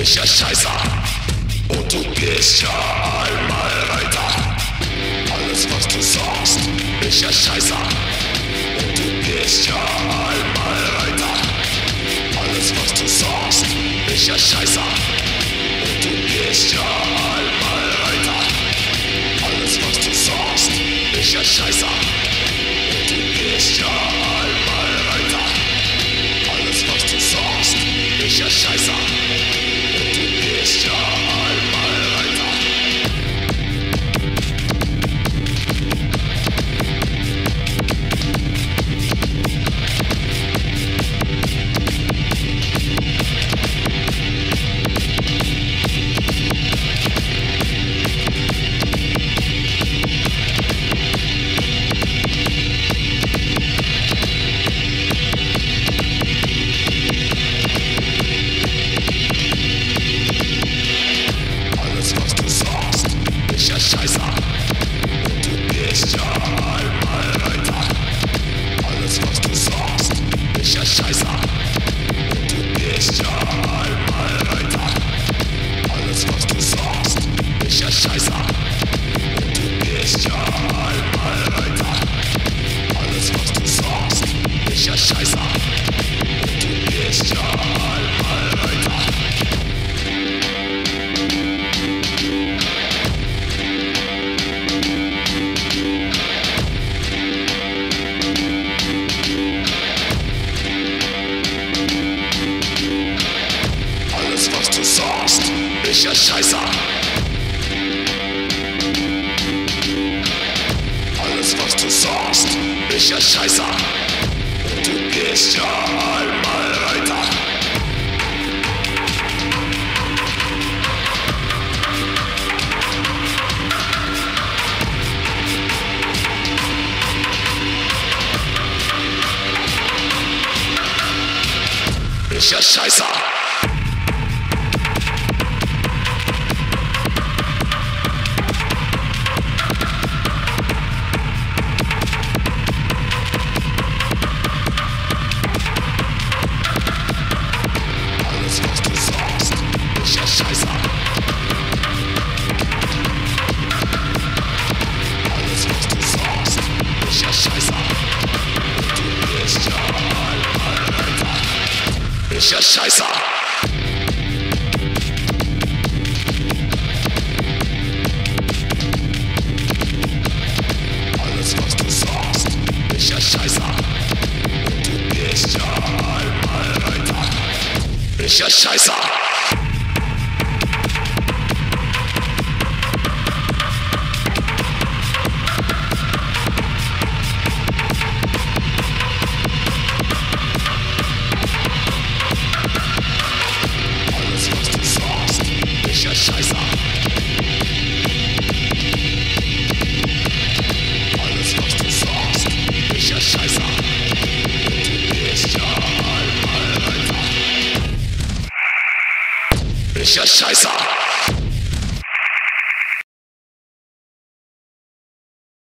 ich ja Scheißer. Und du gehst ja einmal weiter. Alles, was du sagst, ich ja Scheißer. Und du gehst ja einmal weiter. Alles, was du sagst, ich ja Scheißer. Und du gehst ja einmal weiter. Alles, was du sagst, ich ja sagst, ist ja Scheiße. Alles, was du sagst, ist ja Scheiße. Und du gehst ja einmal weiter. Ist ja weiter. Ist ja Scheiße. Alles, was du sagst, ist ja Scheiße. Und du gehst ja einmal weiter. Ist ja ist ja Scheiße. Alles, was du sagst, ist ja Scheiße. Gehst ja einmal. Ist ja Scheiße.